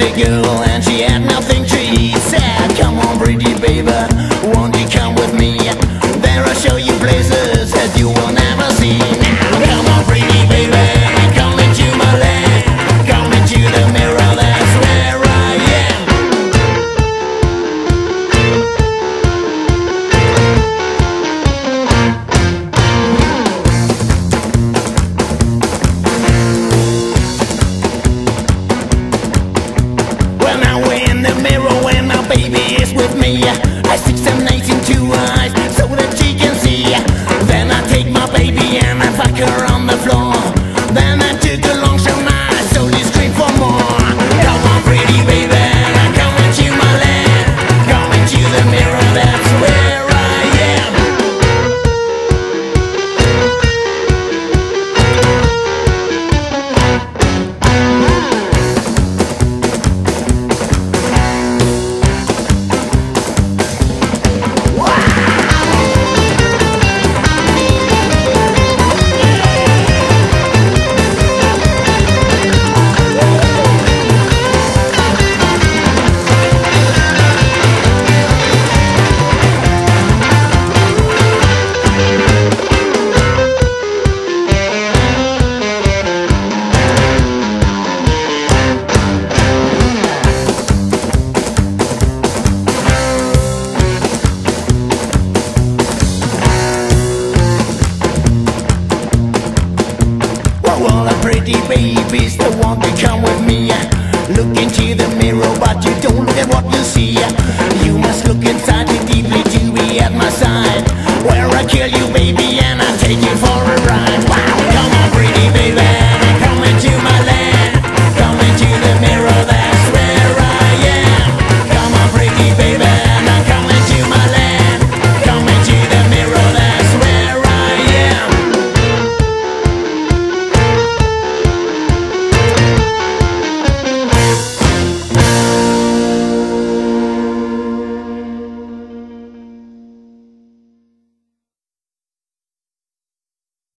a girl and she had nothing to eat. Said, come on, pretty baby, won't you come with me? There I'll show you places that you will never see. Baby is with me. I stick some nights into her pretty babies that want to come with me. Look into the mirror but you don't look at what you see